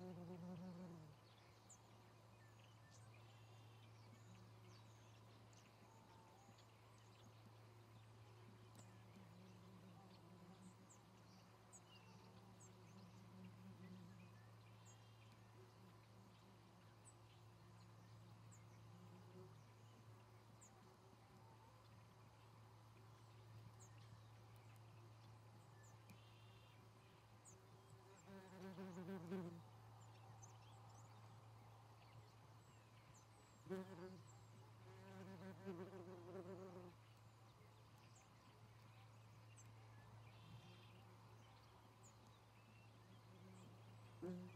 Mm-hmm. 음.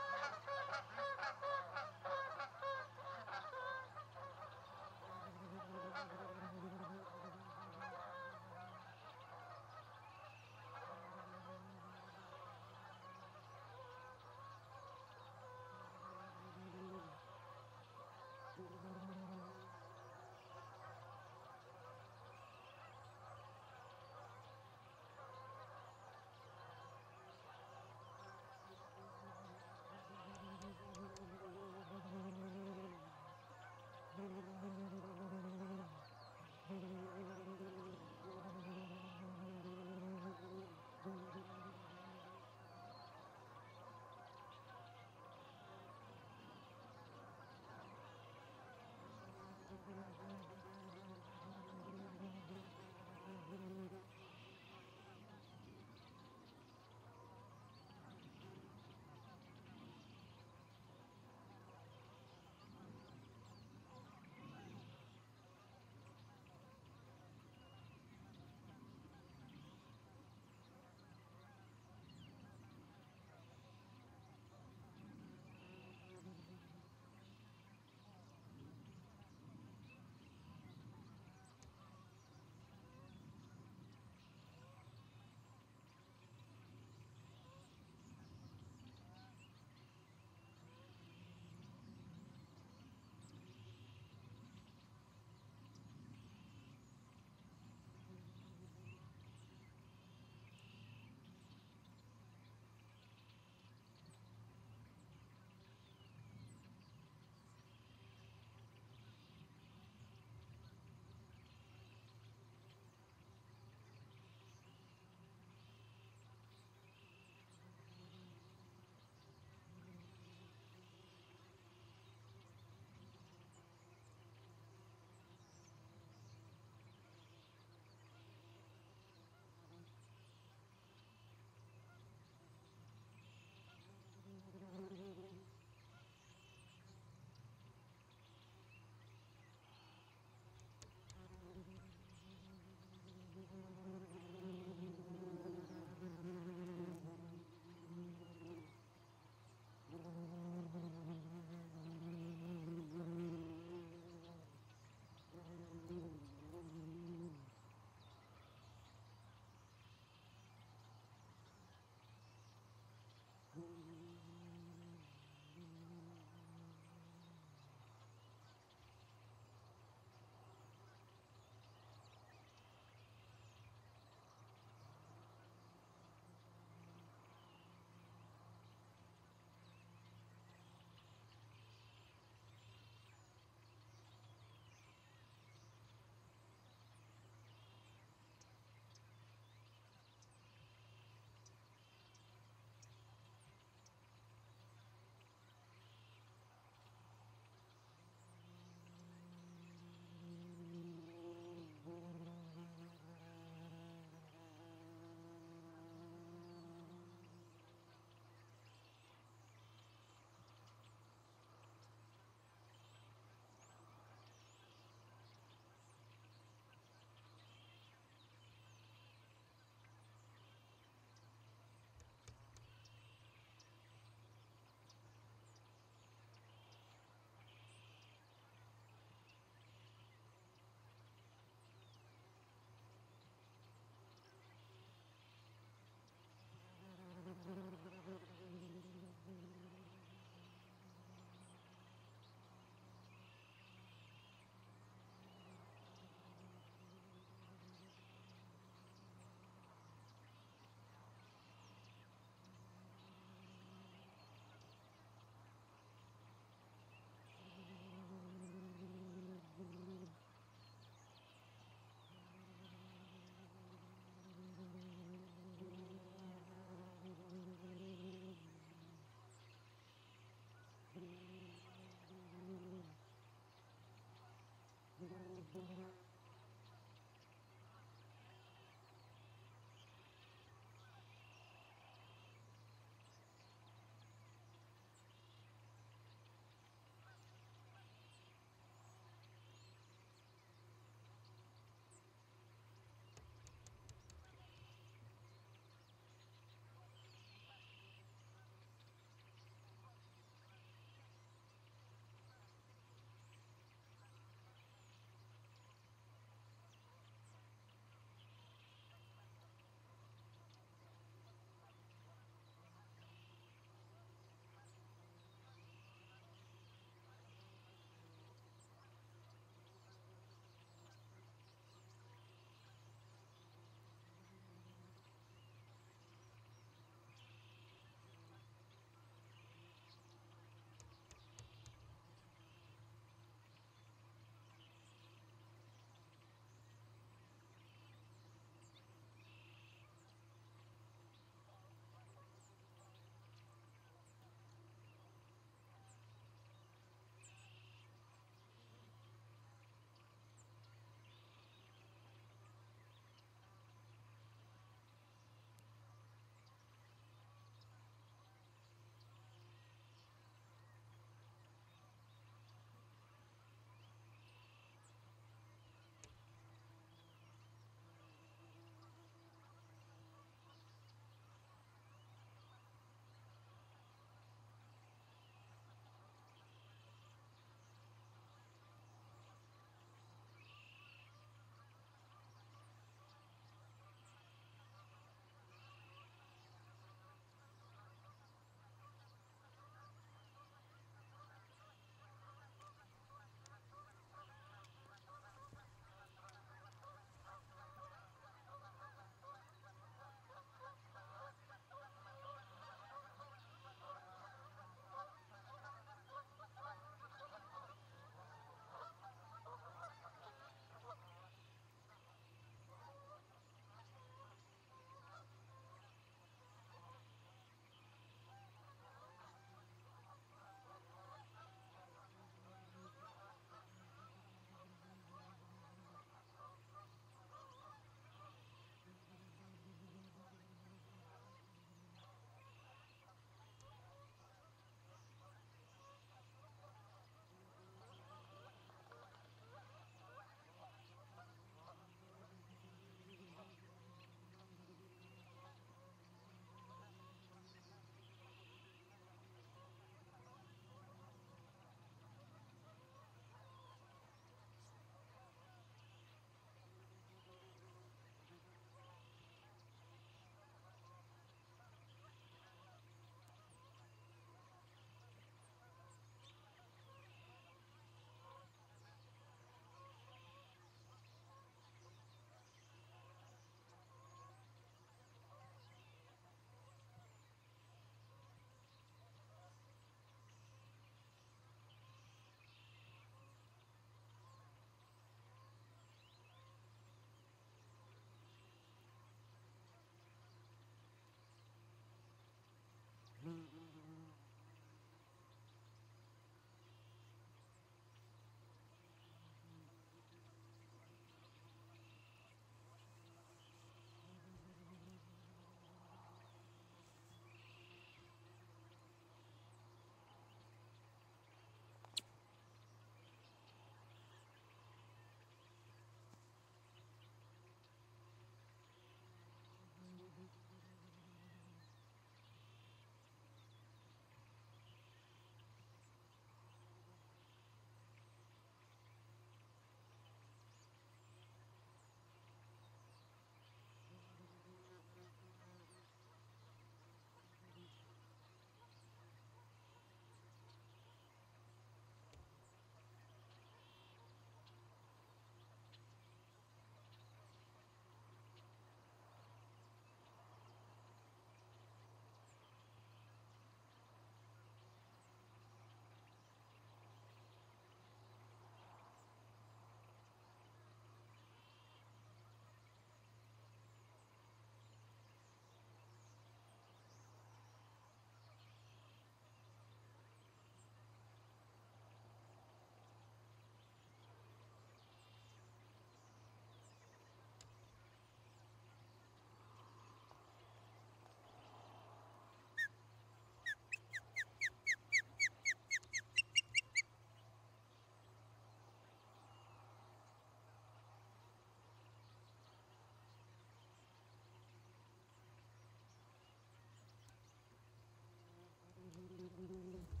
really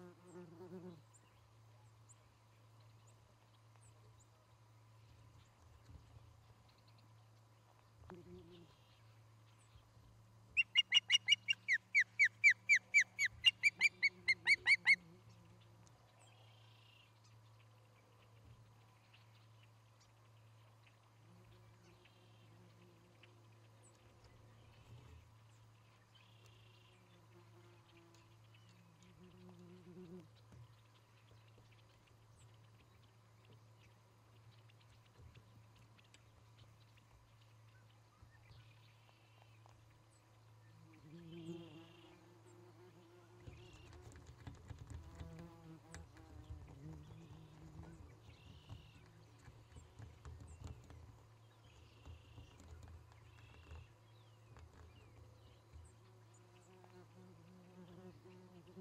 Mm-hmm.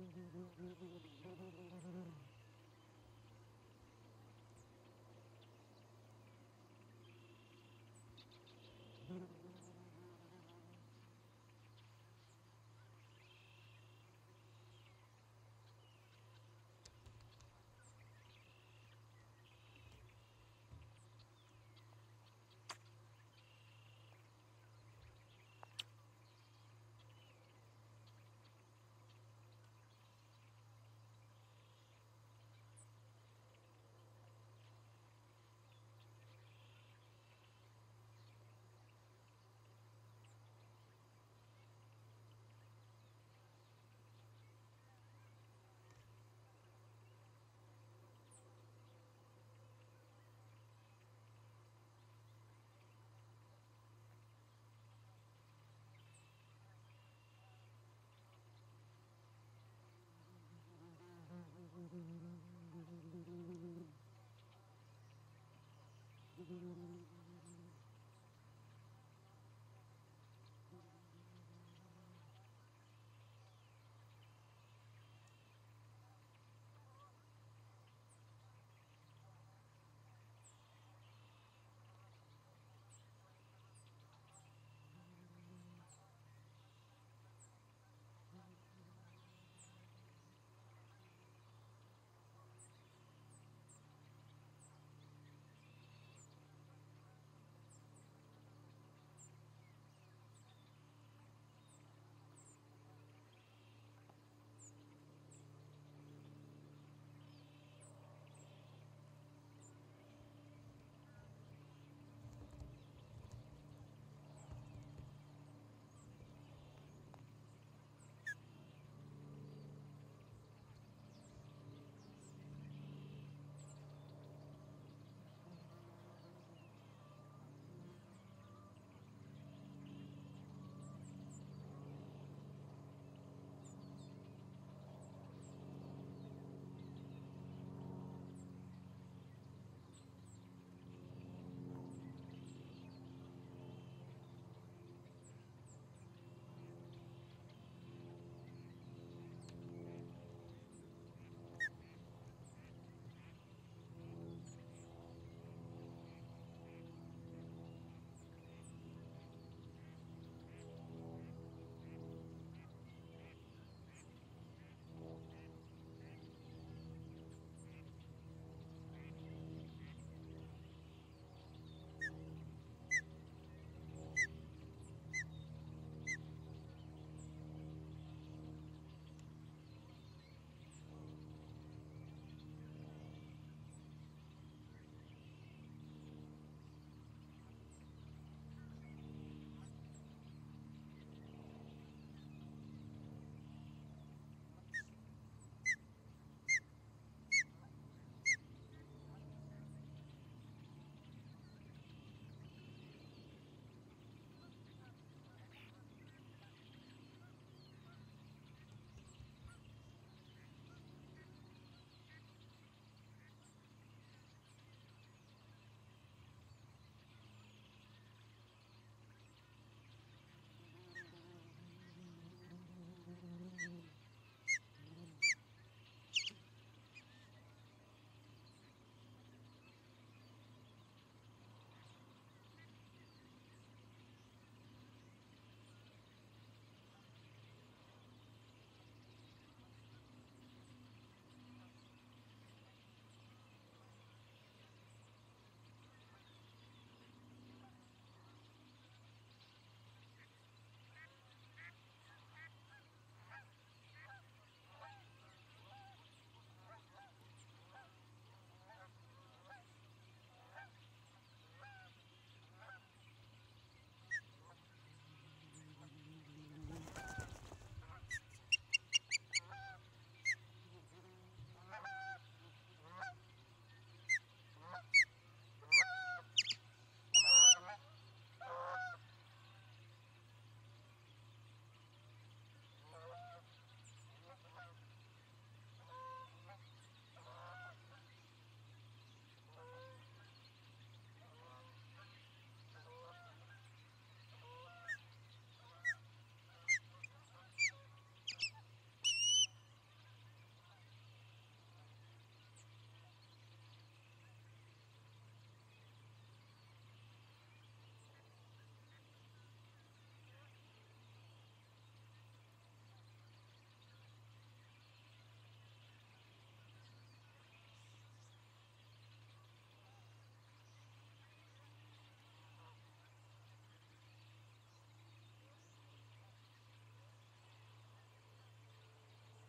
フフフフ。Thank you.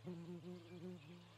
Mm-hmm.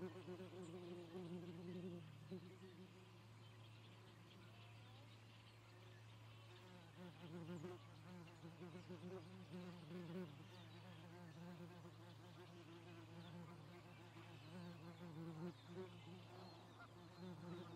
Mm-hmm.